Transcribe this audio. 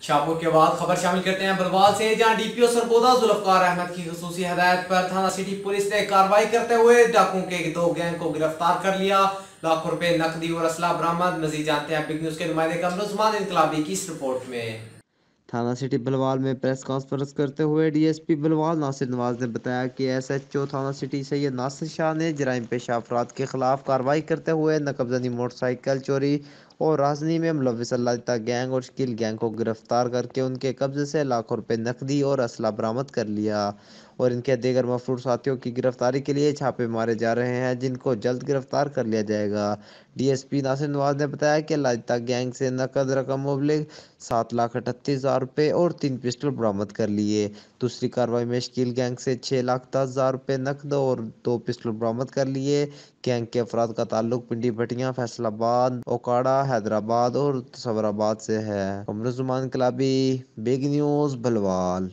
شاپور کے بعد خبر شامل کرتے ہیں بلوال سے۔ جہاں D P O Sargodha Zulfiqar Ahmed کی خصوصی ہدایت پر تھانہ سٹی پولیس نے کاروائی کرتے ہوئے ڈاکوں کے دو گینگ کو گرفتار کر لیا۔ لاکھوں روپے نقدی اور اسلحہ برآمد۔ مزید جانتے ہیں بگ نیوز کے نمائندے کمر عثمان انقلابی کی اس رپورٹ میں۔ تھانہ سٹی بلوال میں پریس کانفرنس کرتے ہوئے ڈی ایس پی بلوال ناصر نواز نے بتایا کہ ایس ایچ او تھانہ سٹی سید ناصر شاہ نے جرائم پیشہ افراد کے خلاف کارروائی کرتے ہوئے نقب زنی موٹر سائیکل چوری اور رازنی میں ملوث اللہ دیتا گینگ اور شکیل گینگ کو گرفتار کر کے ان کے قبضے سے لاکھوں روپے نقدی اور اسلحہ برآمد کر لیا اور ان کے دیگر مفرور ساتھیوں کی گرفتاری کے لیے چھاپے مارے جا رہے ہیں جن کو جلد گرفتار کر لیا جائے گا۔ ڈی ایس پی ناصر نواز نے بتایا کہ اللہ دیتا گینگ سے نقد رقم مبلغ سات لاکھ اٹھتیس ہزار روپے اور تین پسٹل برآمد کر لیے۔ دوسری کارروائی میں شکیل گینگ سے چھ لاکھ دس ہزار روپے نقد اور دو پسٹل برآمد کر لیے۔ گینگ کے افراد کا تعلق پنڈی بھٹیاں، فیصل آباد، اوکاڑا، حیدرآباد اور تصور آباد سے ہے۔ کمر زمان انقلابی بگ نیوز بلوال۔